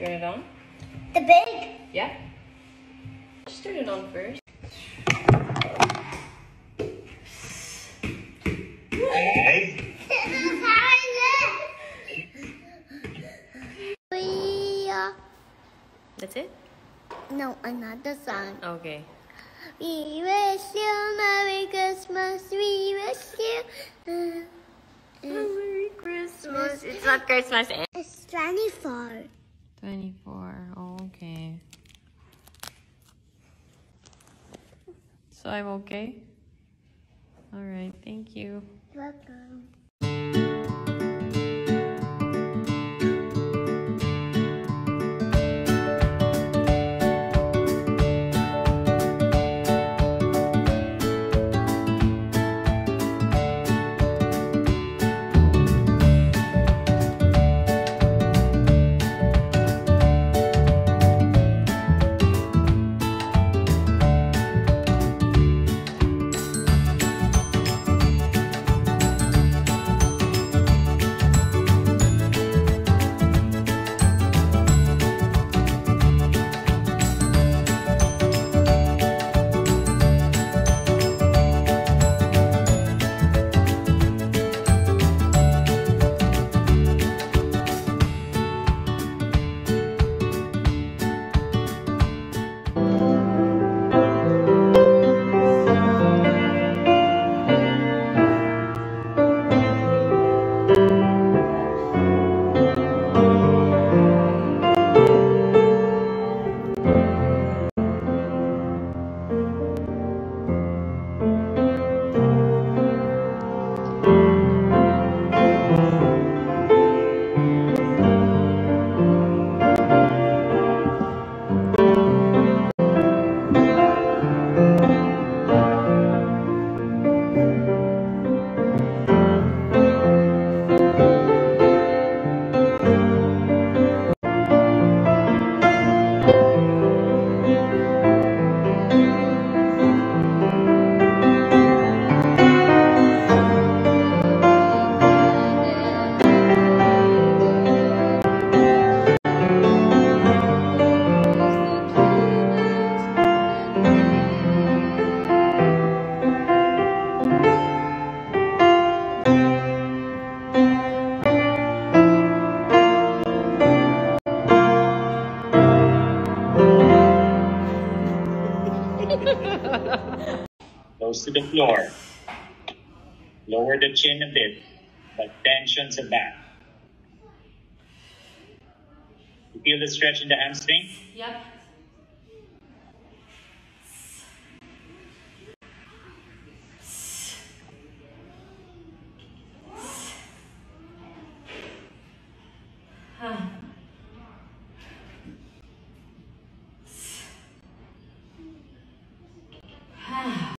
it on? The big. Yeah. Just turn it on first. Five, We. That's it? No, another song. Okay. We wish you Merry Christmas. We wish you. Uh, uh, Merry Christmas. It's not Christmas. eh? it's 24. 24. Okay. So I'm okay? Alright, thank you. Welcome. Close to the floor. Lower the chin a bit, but tension sa back. You feel the stretch in the hamstring? Yep.